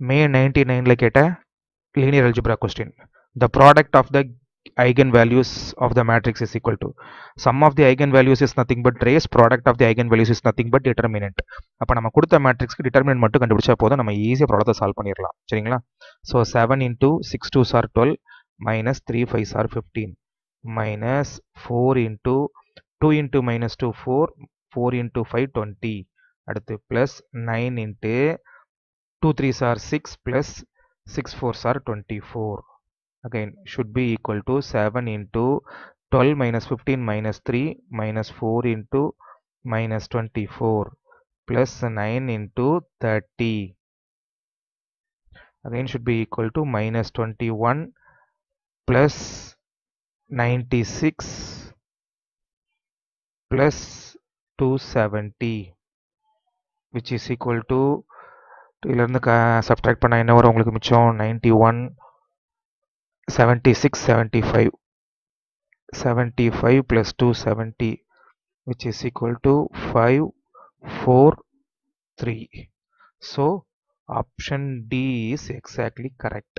மே ninety நைனில் கேட்ட linear algebra question the product of the eigenvalues of the matrix is equal to sum of the eigenvalues is nothing but race product of the eigenvalues is nothing but determinant அப்போ நம்ம கொடுத்த மேட்ரிக்ஸ்க்கு determinant மட்டும் கண்டுபிடிச்சா போதும் நம்ம ஈஸியாக ப்ராடக்ட்டை solve பண்ணிடலாம் சரிங்களா so seven into six two sir twelve minus three five sir fifteen minus four into two into minus two four four into five twenty அடுத்து plus nine into 2 3s are 6 plus 6 4s are 24 again should be equal to 7 into 12 minus 15 minus 3 minus 4 into minus 24 plus 9 into 30 again should be equal to minus 21 plus 96 plus 270 which is equal to இதிலிருந்து subtract பண்ணால் என்ன வரும் உங்களுக்கு மிச்சம் ninety one 76 75 75 plus 270 which is equal to 5 4 3 so option d is exactly correct